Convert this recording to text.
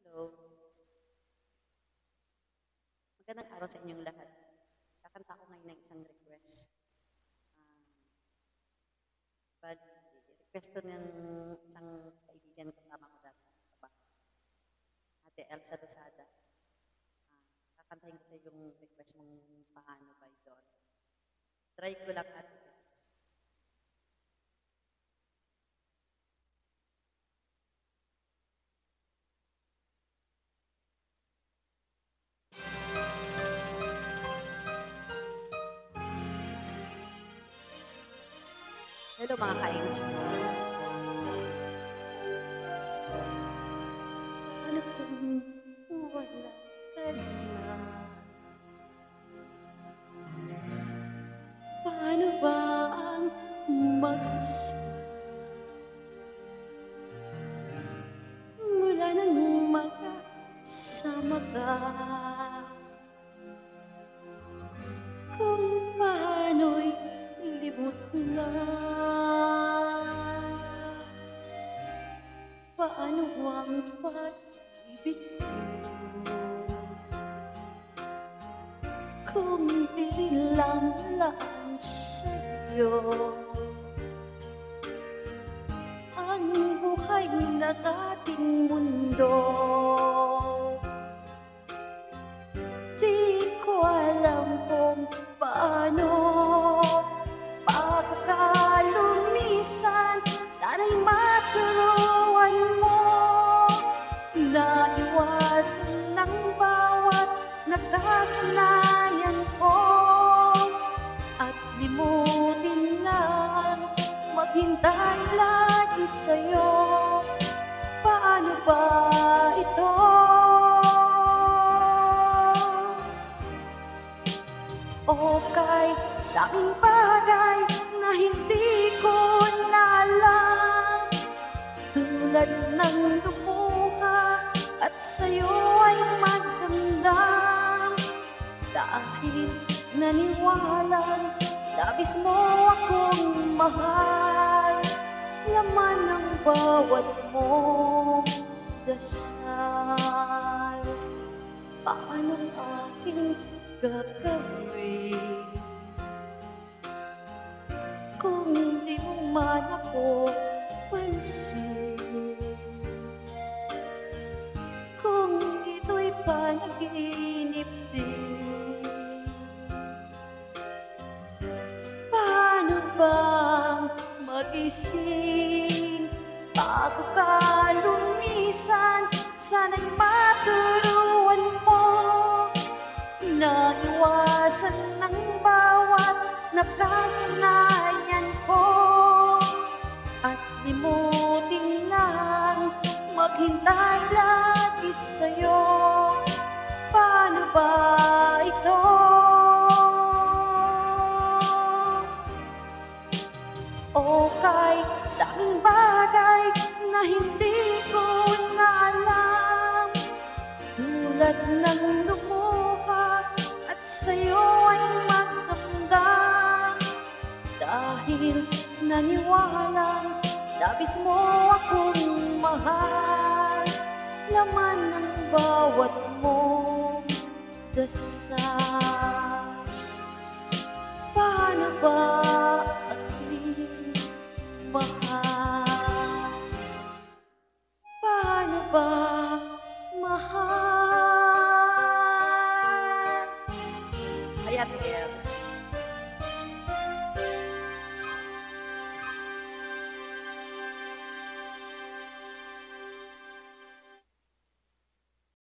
Hello. Magandang araw sa inyong lahat. Kakanta ko ngayon ng isang request. Um, but, request to ng isang kaibigan kasama ko dati sa trabaho. Ate Elsa Dosada. Uh, kakantahin ko sa yung request mong paano by Don. Try ko lang ate Hello mga ka-angels. Kung wala ka na? Paano ba ang mag-isa? Mula nang magkasama ka Kung paano'y libot na Paano ang pag-ibig Kung di lang lang sa'yo. Ang buhay ng ating mundo nakasanayan ko. At limutin lang Maghintay lagi sa'yo. Paano ba ito? O kay daming bagay na hindi ko na alam Tulad ng lumuha at sa'yo Dahil naniwalang labis mo akong mahal. Laman ng bawat mong dasal. Paano aking gagawin? Kung di mo man ako pansin magising Bago ka lumisan Sana'y maturuan mo. Na iwasan ng bawat nakasanayan ko. At limutin lang Maghintay lagi sa'yo. Paano ba ito? Ko na alam. Tulad ng lumuha at sa'yo ay magdamdam Dahil naniwalang labis mo akong mahal. Laman ng bawat mong dasal. Paano ba